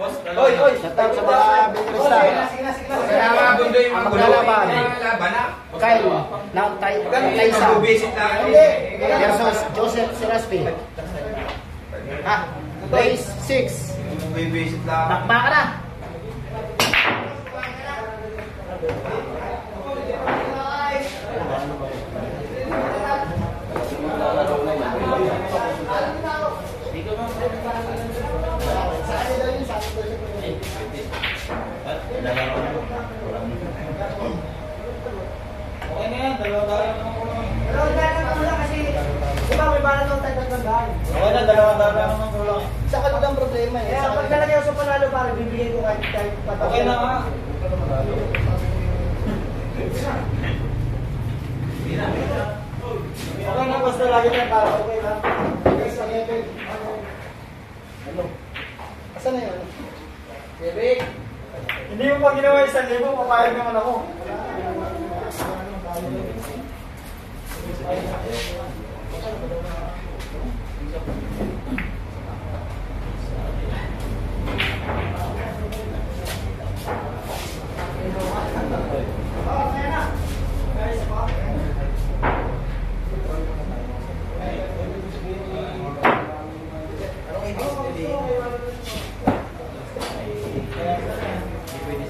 Boss, Oy, oy! Shout out sa mga na. Kaya mga bundo yung mga maglalaban. laban na. Kyle, ng Tay Taysa versus Joseph Seraspi. Ha? Race 6. Mag-visit lang. Takba ka na. Okay na yan, dalawa tayo naman ko lang. Pero wala naman muna kasi, di ba may bala nung tayo tatandaan? Okay na, dalawa tayo naman ko lang. Sa kanilang problema eh. Pag nalagay ako sa panalo, parang bibigyan ko kahit kahit. Okay na nga. Okay na, basta lagi tayo para okay na. Okay, sa level. Ano? Na yun? Bebe! Hindi mo pa ginawa isang libo, papayag naman ako. Anong ibig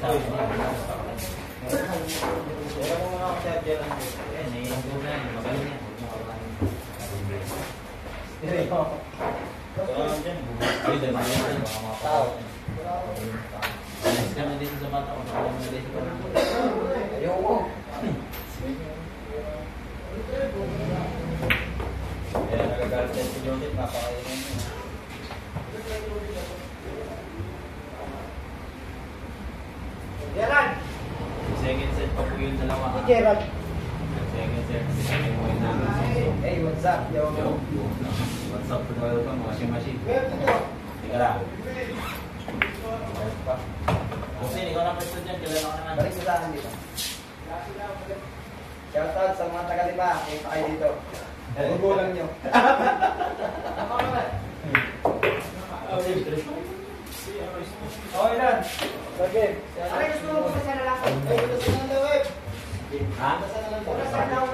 sabihin? Kaya mo mga Ayan, naiingo na yan. Magaling yan. Kaya dyan, Ay, dami yan. Mga tao. Alis ka na dito sa bata. Kung saan mo na dito ka na. Ayoko. Kaya nagagalit yan si Joseph. Napakainin mo. Gerard! Second set pa po yung dalawa. Gerard. Second set. Second mo yung namin. Hey, what's up? Yo, Yo, what's up? Welcome, washing machine. Teka lang. Pa. Kasi ikaw na pwesto dyan, kilala ka na. Balik sa akin dito. Shoutout sa mga taga-lipa. Kita kayo dito. Gugulang nyo. Okay na. Okay. Ano gusto mo kung sa lalaki? Ay, gusto na lang web. Ha? Wala sa daw.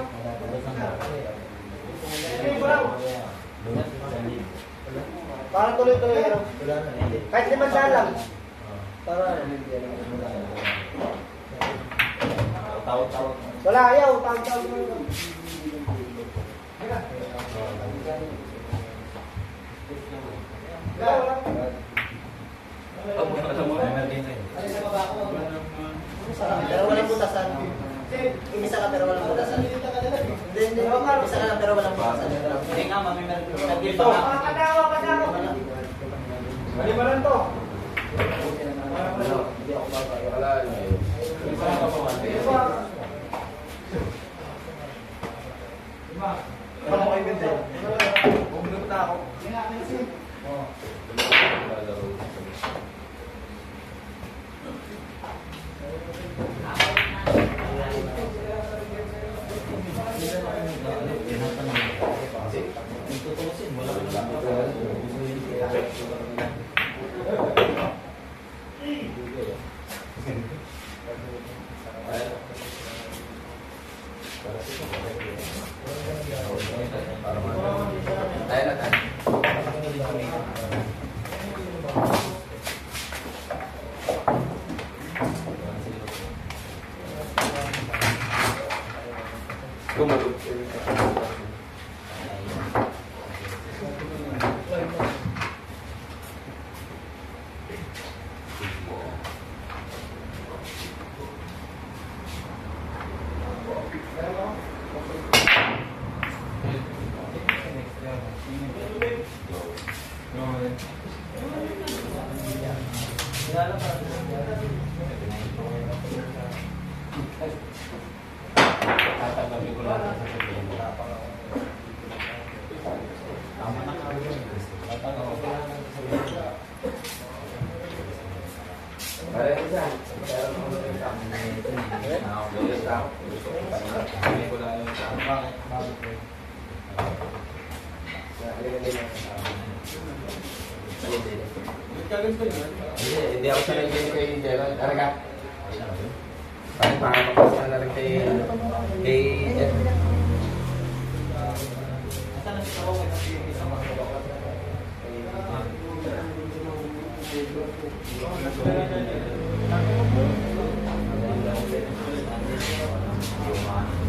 Para tuloy-tuloy ano. Kahit limang daan lang. Para ano, hindi ano. Tawag-tawag. Wala, ayaw. Tawag-tawag mo yun. Wala. Ano baba ko? Pero walang butasan. Isa ka pero walang butasan. Hindi, hindi. Isa ka lang pero walang butasan. Hindi nga, mami, meron Ito. Pagkatawa, pagkatawa. Mali ba lang to? Como eu Hindi, ako sanay din kay Gerald. Araga. Parang makakapasa na lang kay... Kay... Hindi,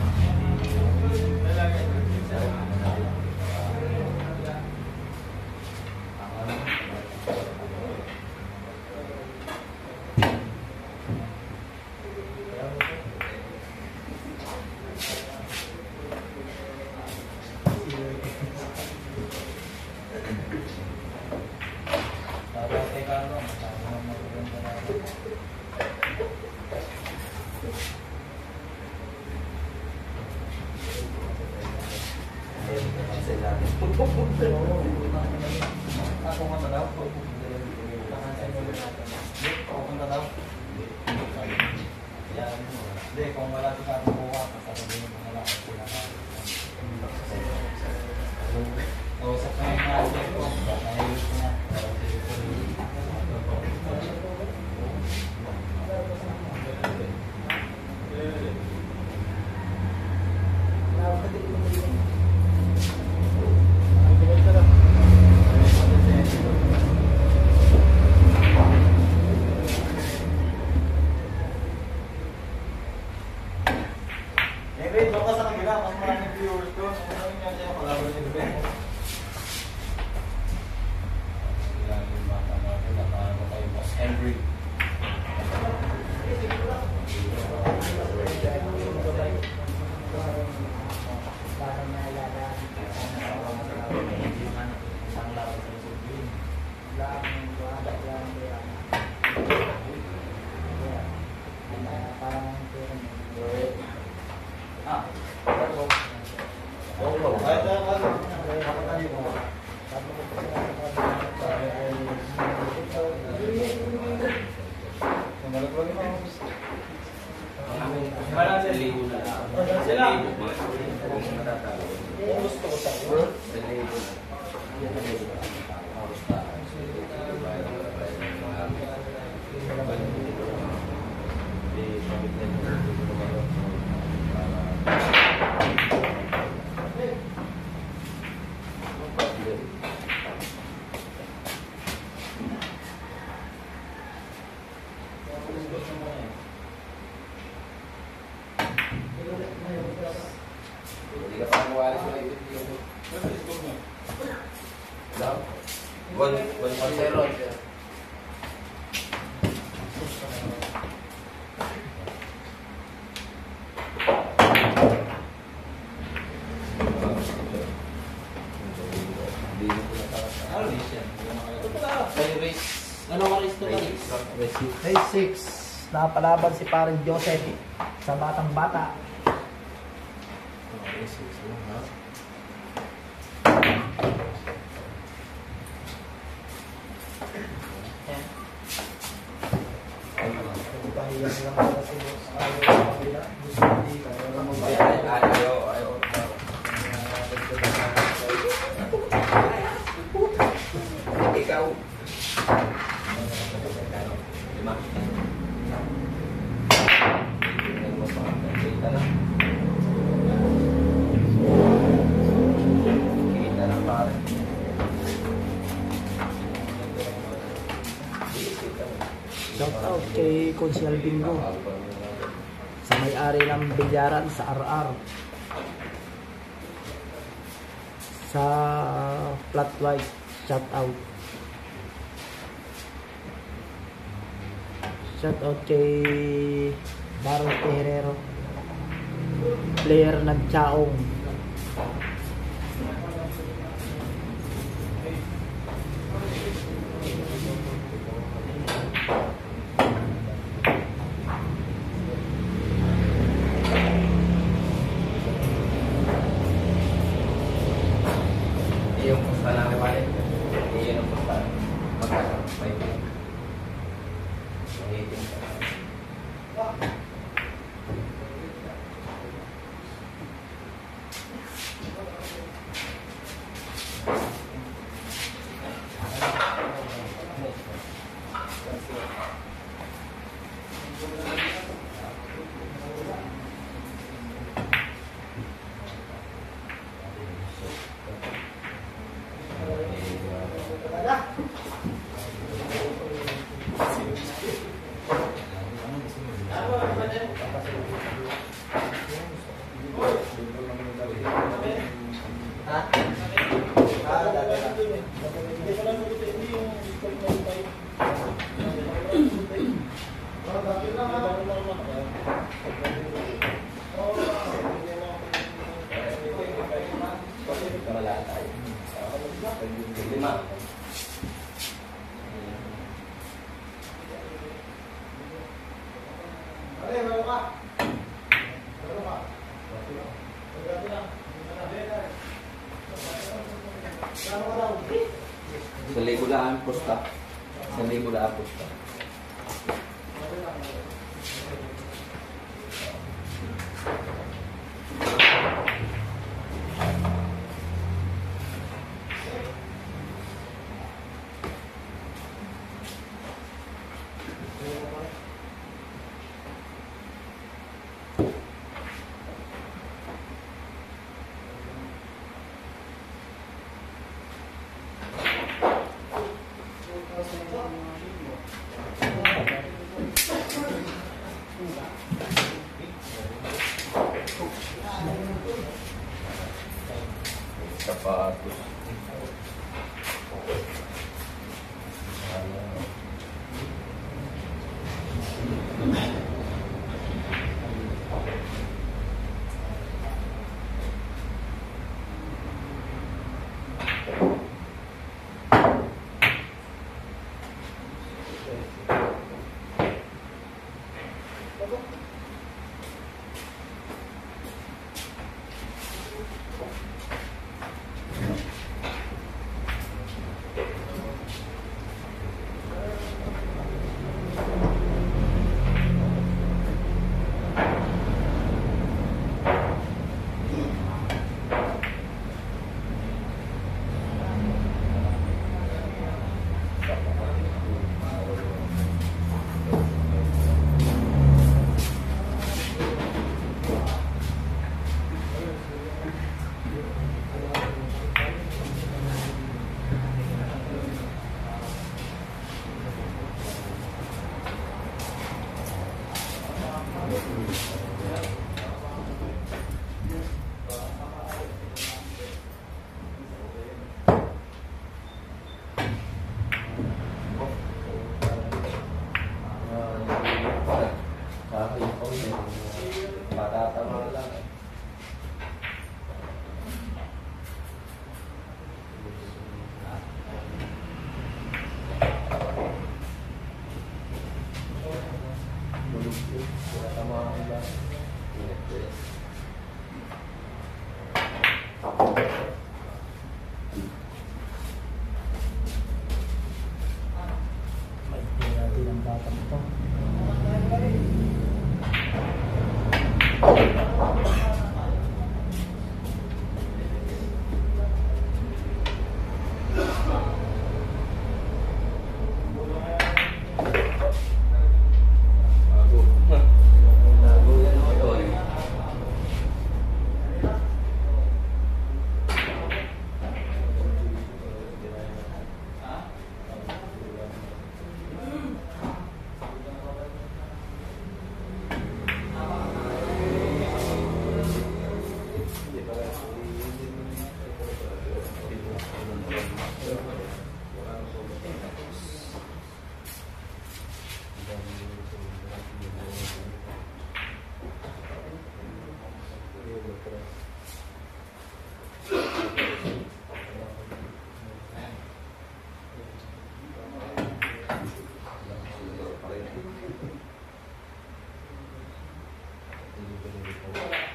6 Napalaban si parang Joseph sa batang bata. Okay, 6 lang ha. Kay Consial Bingo sa may-ari ng bilyaran sa RR. Sa flat white, shout out. Shout out kay Baron Herrero. Player ng Chaong. Saan namin pala? Iyan ang punta. Magkakaroon. May 18. May 18.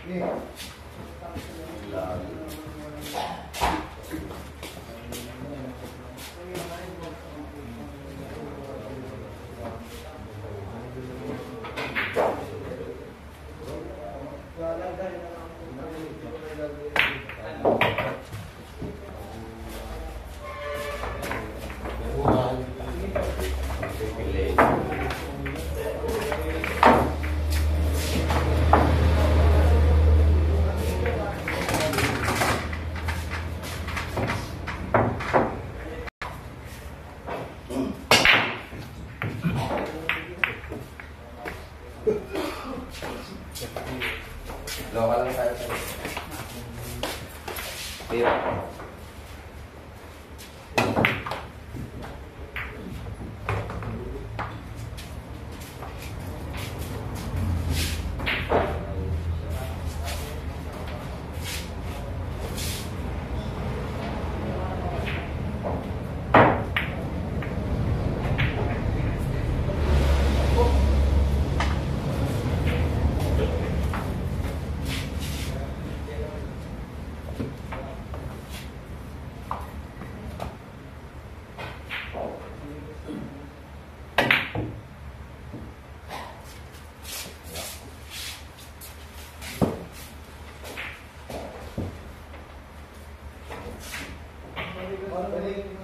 yeah. Local lang tayo. Sa Pero, Sadya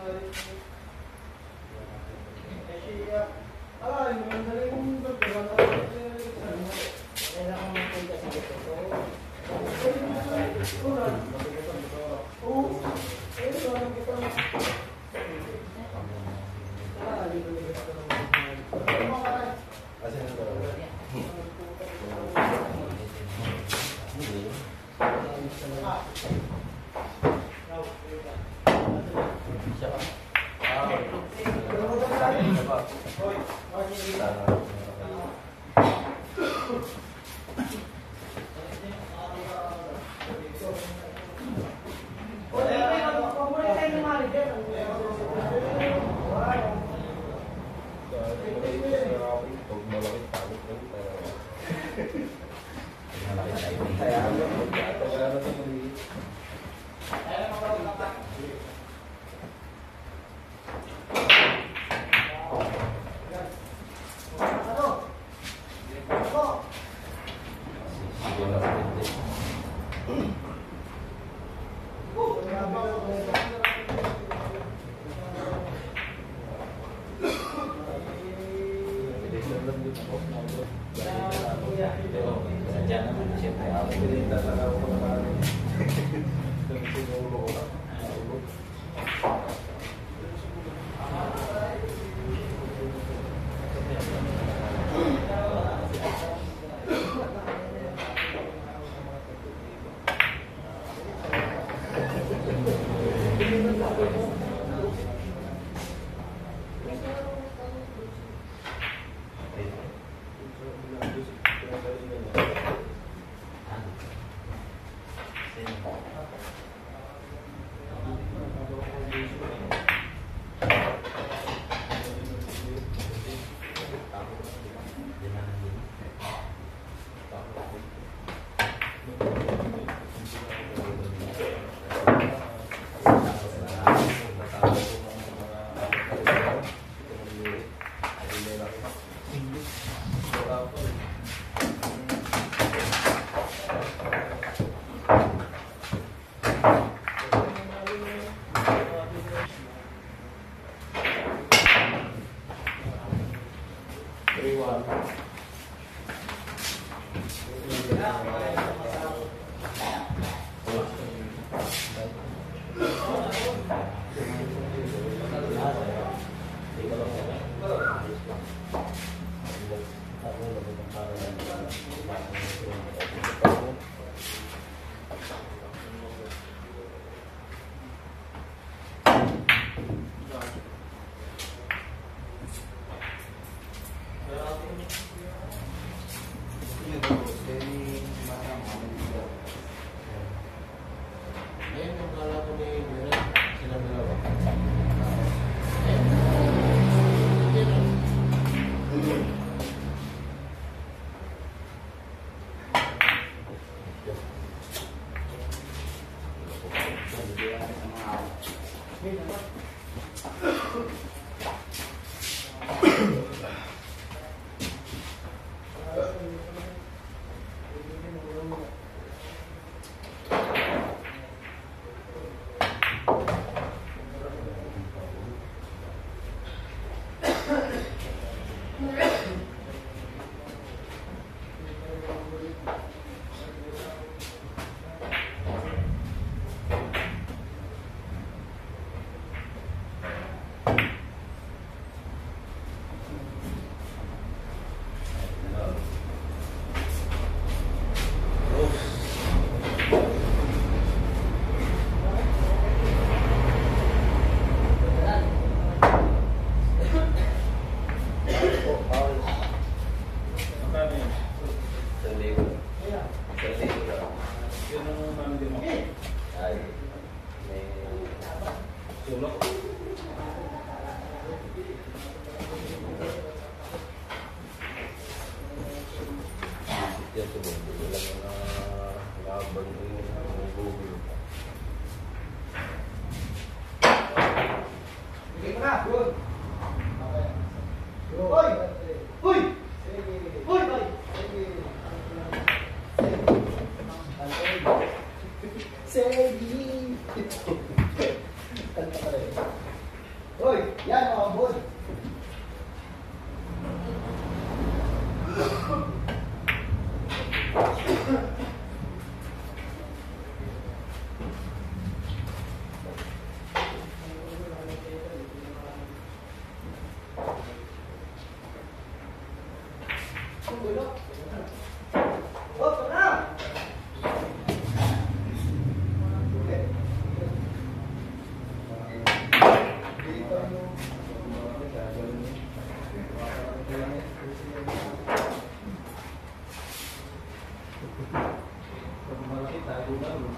아니면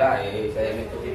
lain saya mengikuti